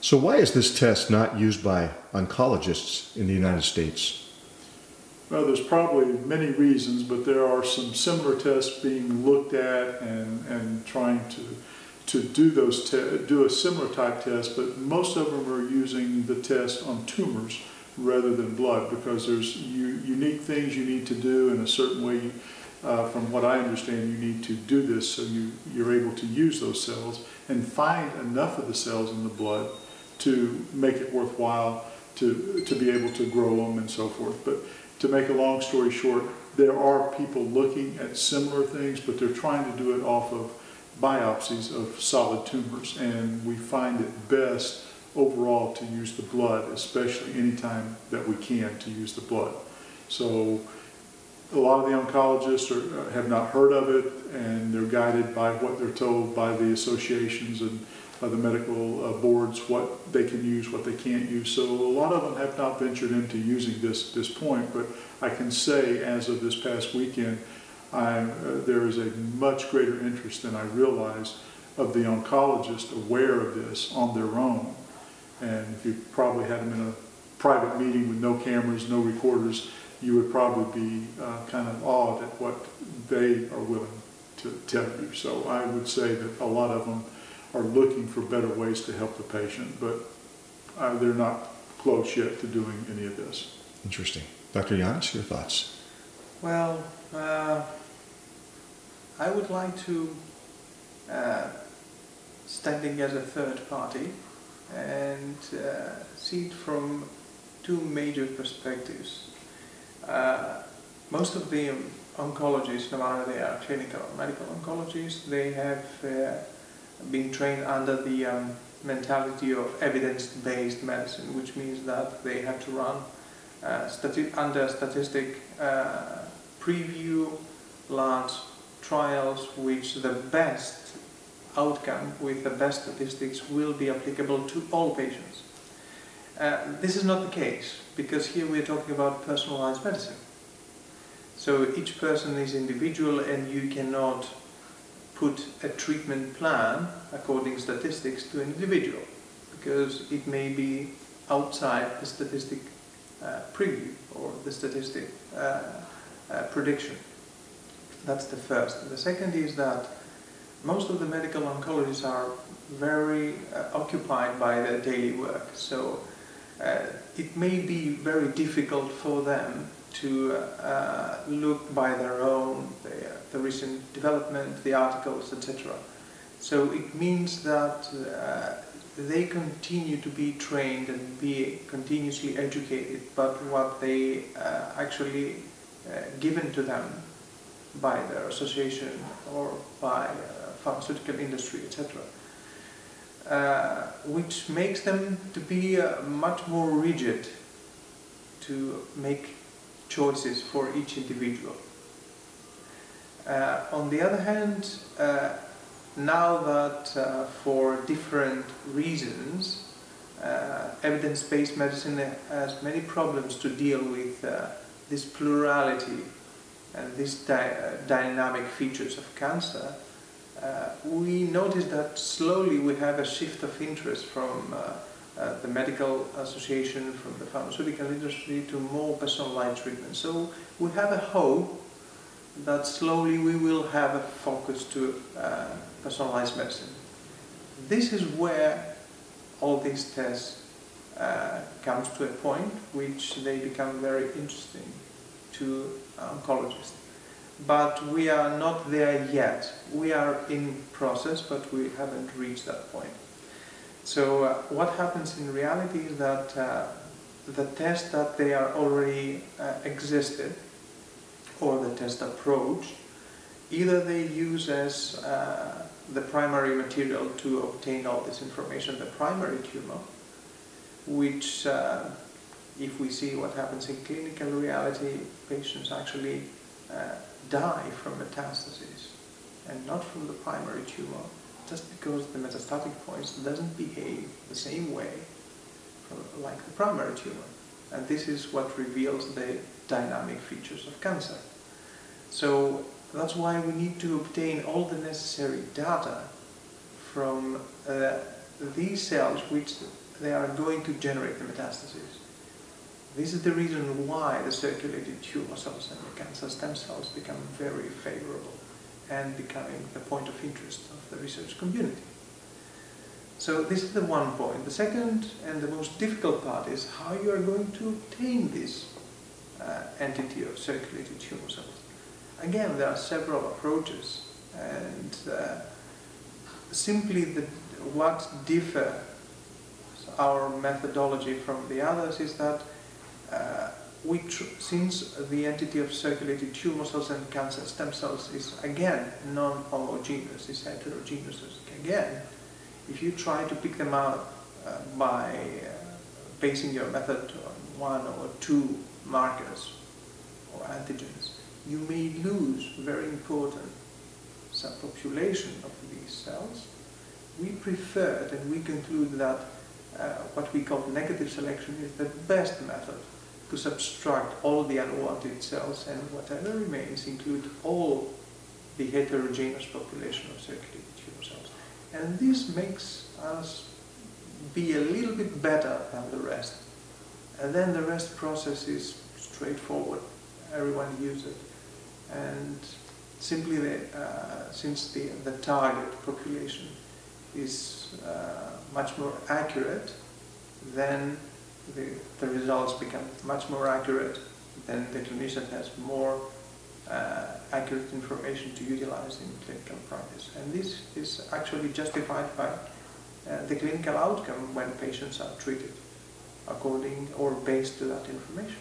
So, why is this test not used by oncologists in the United States? Well, there's probably many reasons, but there are some similar tests being looked at and, and trying to to do those do a similar type test, but most of them are using the test on tumors rather than blood because there's unique things you need to do in a certain way. You, uh, from what I understand, you need to do this so you, you're able to use those cells and find enough of the cells in the blood to make it worthwhile to, to be able to grow them and so forth. But to make a long story short, there are people looking at similar things, but they're trying to do it off of biopsies of solid tumors. And we find it best overall to use the blood, especially anytime that we can to use the blood. So a lot of the oncologists are, uh, have not heard of it and they're guided by what they're told by the associations and by the medical uh, boards what they can use, what they can't use. So a lot of them have not ventured into using this this point, but I can say as of this past weekend, uh, there is a much greater interest than I realized of the oncologist aware of this on their own. And if you probably had them in a private meeting with no cameras, no recorders, you would probably be uh, kind of awed at what they are willing to tell you. So I would say that a lot of them are looking for better ways to help the patient, but uh, they're not close yet to doing any of this. Interesting. Dr. Janis, your thoughts? Well, uh, I would like to uh, standing as a third party and uh, see it from two major perspectives. Uh, most of the oncologists, no matter they are clinical or medical oncologists, they have been trained under the um, mentality of evidence-based medicine, which means that they have to run uh, stati under statistic uh, preview large trials which the best outcome with the best statistics will be applicable to all patients. Uh, this is not the case because here we're talking about personalized medicine. So each person is individual and you cannot put a treatment plan according statistics to an individual because it may be outside the statistic uh, preview or the statistic uh, uh, prediction. That's the first. And the second is that most of the medical oncologists are very uh, occupied by their daily work. So it may be very difficult for them to uh, look by their own the, the, recent development, the articles, etc. So it means that uh, they continue to be trained and be continuously educated, but what they uh, actually uh, given to them by their association or by uh, pharmaceutical industry, etc. Uh, which makes them to be uh, much more rigid to make choices for each individual. Uh, on the other hand, uh, now that uh, for different reasons, evidence-based medicine has many problems to deal with this plurality and these dy dynamic features of cancer, uh, we notice that slowly we have a shift of interest from uh, uh, the medical association, from the pharmaceutical industry to more personalized treatment. So we have a hope that slowly we will have a focus to uh, personalized medicine. This is where all these tests uh, comes to a point which they become very interesting to oncologists. But we are not there yet. We are in process, but we haven't reached that point. So uh, what happens in reality is that uh, the test that they are already uh, existed, or the test approach, either they use as uh, the primary material to obtain all this information, the primary tumor, which uh, if we see what happens in clinical reality, patients actually uh, die from metastases and not from the primary tumor, just because the metastatic points doesn't behave the same way like the primary tumor. And this is what reveals the dynamic features of cancer. So that's why we need to obtain all the necessary data from uh, these cells which they are going to generate the metastases. This is the reason why the circulating tumor cells and the cancer stem cells become very favorable and becoming the point of interest of the research community. So this is the one point. The second and the most difficult part is how you are going to obtain this uh, entity of circulating tumor cells. Again, there are several approaches and uh, simply the, what differ our methodology from the others is that we since the entity of circulating tumor cells and cancer stem cells is again non-homogeneous, is heterogeneous again, if you try to pick them out uh, by uh, basing your method on one or two markers or antigens, you may lose very important subpopulation of these cells. We preferred and we conclude that uh, what we call negative selection is the best method to subtract all the unwanted cells and whatever remains include all the heterogeneous population of circulating tumor cells. And this makes us be a little bit better than the rest. And then the rest process is straightforward. Everyone uses it. And simply the, uh, since the, the target population is uh, much more accurate, then the, the results become much more accurate, then the clinician has more uh, accurate information to utilize in clinical practice. And this is actually justified by uh, the clinical outcome when patients are treated according or based to that information.